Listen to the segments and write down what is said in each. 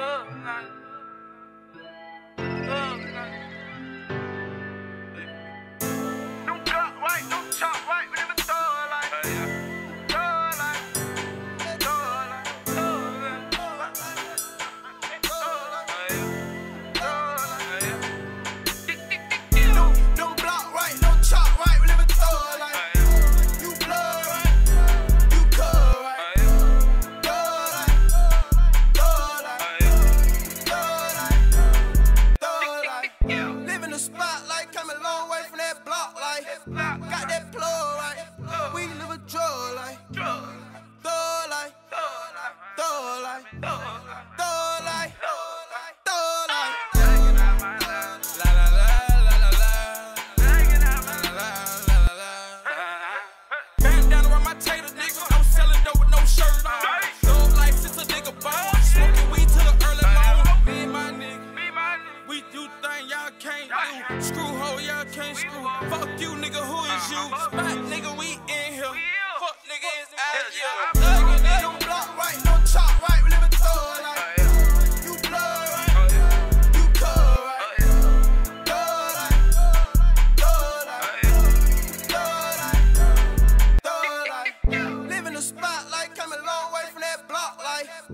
的爱。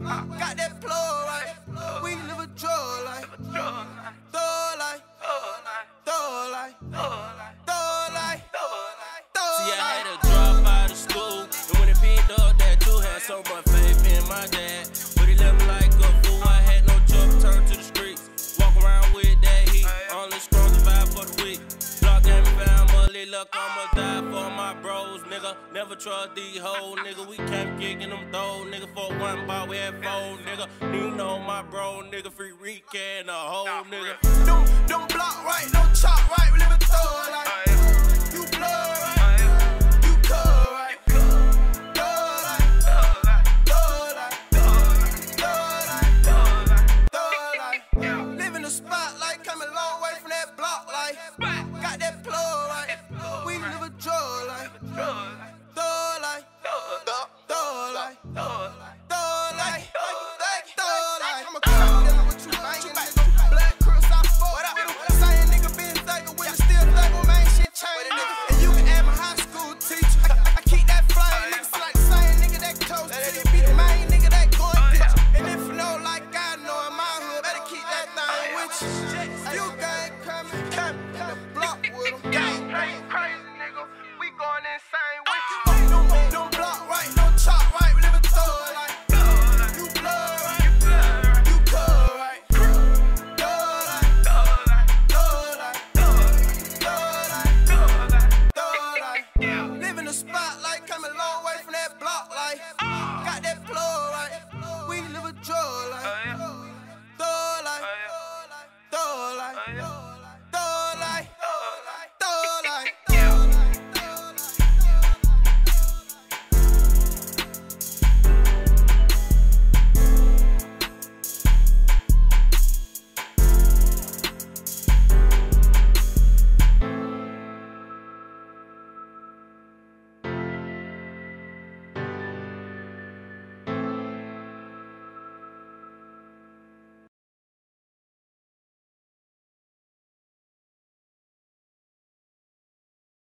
I got Look, I'ma die for my bros, nigga. Never trust these hoes, nigga. We kept kicking them though, nigga. For one bar, we had four, nigga. You know my bro, nigga. Free weekend, a whole nigga. Don't, don't block right, don't chop right, We live it like.